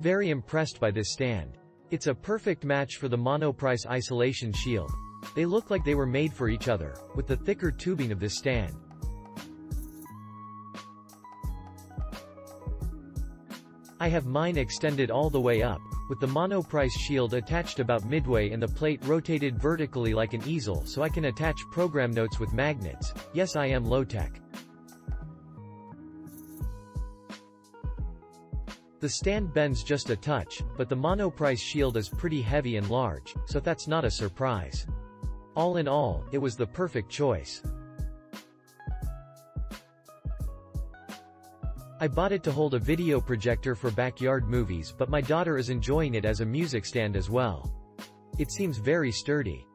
Very impressed by this stand. It's a perfect match for the Monoprice isolation shield. They look like they were made for each other, with the thicker tubing of this stand. I have mine extended all the way up, with the Monoprice shield attached about midway and the plate rotated vertically like an easel so I can attach program notes with magnets. Yes I am low-tech. The stand bends just a touch, but the Monoprice shield is pretty heavy and large, so that's not a surprise. All in all, it was the perfect choice. I bought it to hold a video projector for backyard movies but my daughter is enjoying it as a music stand as well. It seems very sturdy.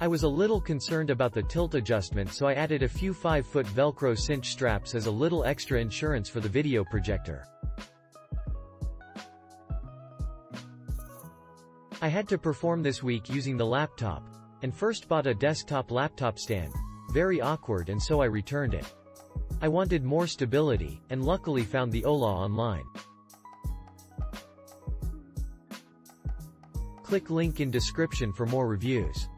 I was a little concerned about the tilt adjustment so I added a few 5-foot velcro cinch straps as a little extra insurance for the video projector. I had to perform this week using the laptop, and first bought a desktop laptop stand, very awkward and so I returned it. I wanted more stability, and luckily found the Hola online. Click link in description for more reviews.